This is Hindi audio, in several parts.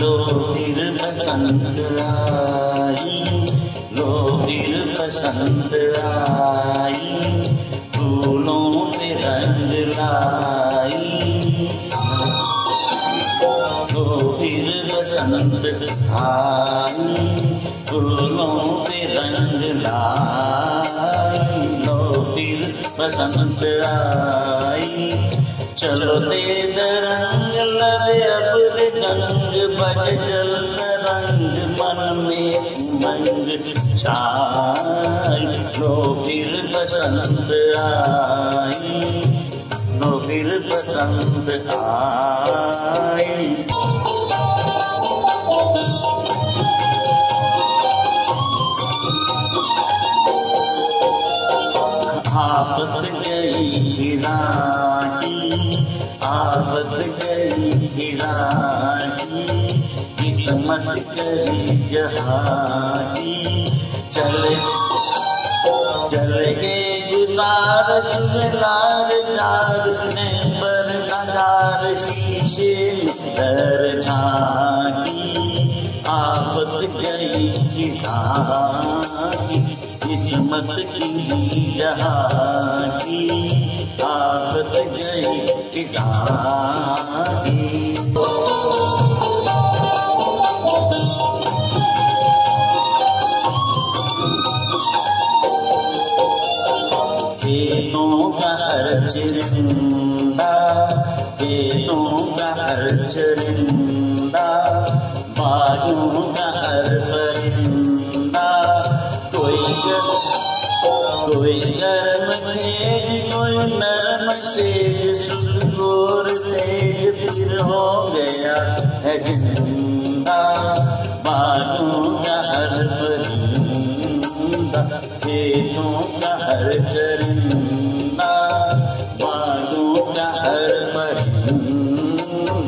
लो फिर बसंत आई लो फिर बसंत आई बसंत आई फूलों में रंग लाई लो फिर बसंत आई, चलो दे रंग लवे अब रंग बजल रंग मन में उमंग छाई। लो फिर बसंत आई, लो फिर बसंत आई। आफत गई राही आफत गई किस्मत गई जहानी चले, चल गए गुजार लार लार ने नगार शीशे दर झांकी, आफत गई किसानी किस्मत की जहाँ की आफत गई किसानी खेतों का हर खेतों का हर चरिंदा बागों का हर परिंदा कोई गर, कोई गर्म तेज कोई नरम तेज सुर तेज फिर हो गया है ज़िंदा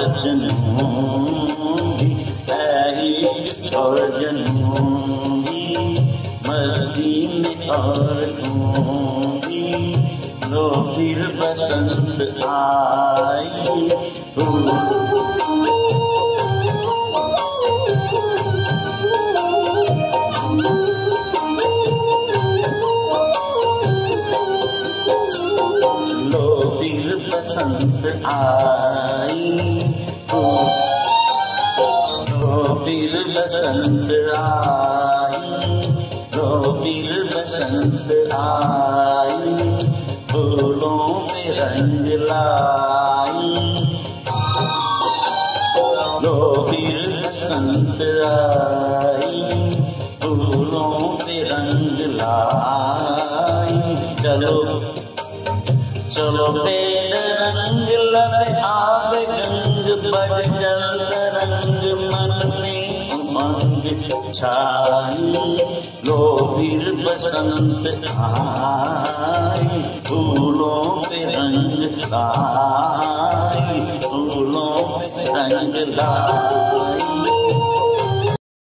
और जनूबी है और जनूबी मस्ती और भी लो फिर बसंत आई लो फिर बसंत आई लो फिर बसंत आई फूलों में रंग लाई लो फिर बसंत आई फूलों में रंग लाई चलो चलो बेद रंग लग आब गंग बजल रंग मन में उमंग छाई लो फिर बसंत आई फूलों पे रंग लाई फूलों पे रंग लाई